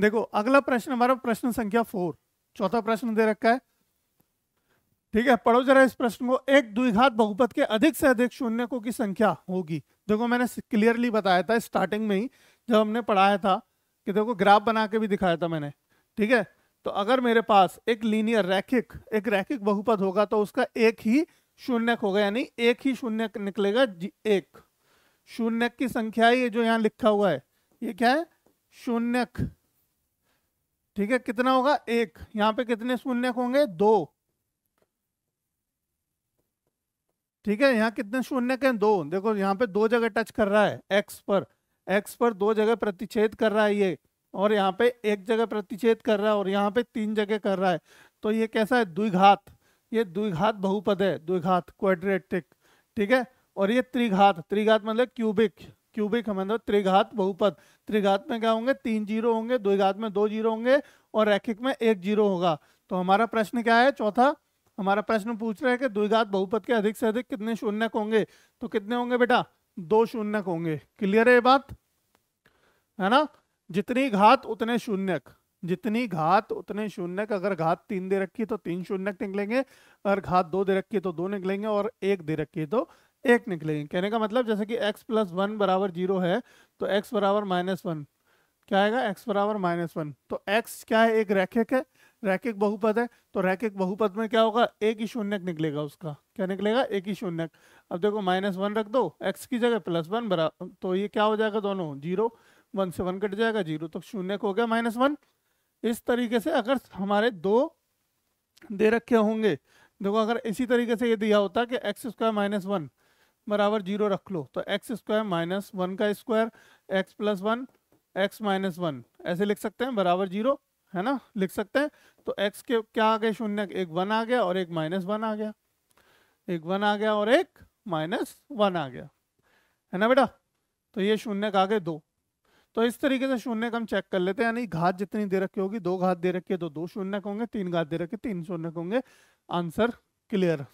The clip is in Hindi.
देखो, अगला प्रश्न, हमारा प्रश्न संख्या फोर। चौथा प्रश्न दे रखा है। ठीक है, पढ़ो जरा इस प्रश्न को। एक द्विघात बहुपद के अधिक से अधिक शून्यकों की संख्या होगी। देखो, मैंने क्लियरली बताया था स्टार्टिंग में ही, जब हमने पढ़ाया था, कि देखो ग्राफ बना के भी दिखाया था मैंने। ठीक है? तो अगर मेरे पास एक लीनियर रैखिक, एक रैखिक बहुपद होगा तो उसका एक ही शून्यक होगा, यानी एक ही शून्यक निकलेगा एक। शून्यक की संख्या ये जो यहाँ लिखा हुआ है, ये क्या है? शून्यक। ठीक है, कितना होगा? एक। यहाँ पे कितने शून्य होंगे? दो। ठीक है, यहाँ कितने शून्य के दो। देखो, यहाँ पे दो जगह टच कर रहा है एक्स पर। एक्स पर दो जगह प्रतिच्छेद कर रहा है ये, और यहाँ पे एक जगह प्रतिच्छेद कर रहा है, और यहाँ पे तीन जगह कर रहा है। तो ये कैसा है? द्विघात। ये द्विघात बहुपद है, द्विघात क्वाड्रेटिक ठीक है? और ये त्रिघात। त्रिघात मतलब क्यूबिक क्यूबिक मतलब त्रिघात बहुपद। त्रिघात में क्या होंगे? तीन ज़ीरो होंगे द्विघात में दो ज़ीरो होंगे और रैखिक में एक ज़ीरो होगा। तो हमारा प्रश्न क्या है? चौथा, हमारा प्रश्न पूछ रहा है कि द्विघात बहुपद के अधिक से अधिक कितने शून्यक होंगे? तो कितने होंगे बेटा? दो शून्यक होंगे। क्लियर है ये बात? है ना? जितनी घात, उतने शून्यक। जितनी घात, उतने शून्यक। अगर घात तीन दे रखी तो तीन शून्यक निकलेंगे। अगर घात दो दे रखी तो दो निकलेंगे और एक दे रखी तो एक निकलेगी कहने का मतलब जैसे कि x प्लस वन बराबर ज़ीरो है तो x बराबर माइनस वन क्या आएगा? x बराबर माइनस वन तो x क्या है? एक रैखिक है। रैखिक बहुपद है। तो रैखिक बहुपद में क्या होगा? एक ही शून्यक निकलेगा उसका। क्या निकलेगा? एक ही शून्यक। अब देखो माइनस वन रख दो। एक्स की जगह प्लस वन बराबर तो ये क्या हो जाएगा दोनों? ज़ीरो वन से वन कट जाएगा ज़ीरो तो शून्यक हो गया माइनस वन इस तरीके से अगर हमारे दो दे रखे होंगे, देखो अगर इसी तरीके से ये दिया होता कि एक्स स्क्वायर माइनस वन बराबर ज़ीरो रख लो तो एक्स स्क्वायर माइनस वन का square x plus one x minus one ऐसे लिख सकते हैं, बराबर ज़ीरो, है ना? लिख सकते हैं तो x के क्या आ गए शून्य? एक वन आ गया और एक माइनस वन आ गया। एक वन आ गया और एक माइनस वन आ गया, है ना बेटा? तो ये शून्य आ गए दो। तो इस तरीके से शून्य हम चेक कर लेते हैं, यानी घात जितनी दे रखी होगी, दो घात दे रखी है तो दो शून्य होंगे, तीन घात दे रखे तीन शून्य होंगे। Answer clear